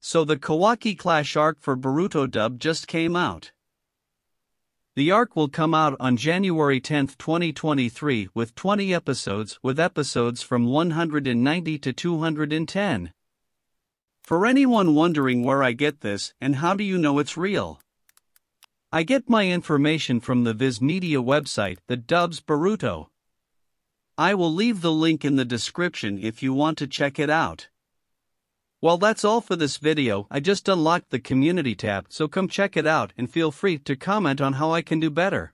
So the Kawaki Clash arc for Boruto dub just came out. The arc will come out on January 10, 2023 with 20 episodes with episodes from 190 to 210. For anyone wondering where I get this and how do you know it's real? I get my information from the Viz Media website that dubs Boruto. I will leave the link in the description if you want to check it out. Well that's all for this video, I just unlocked the community tab so come check it out and feel free to comment on how I can do better.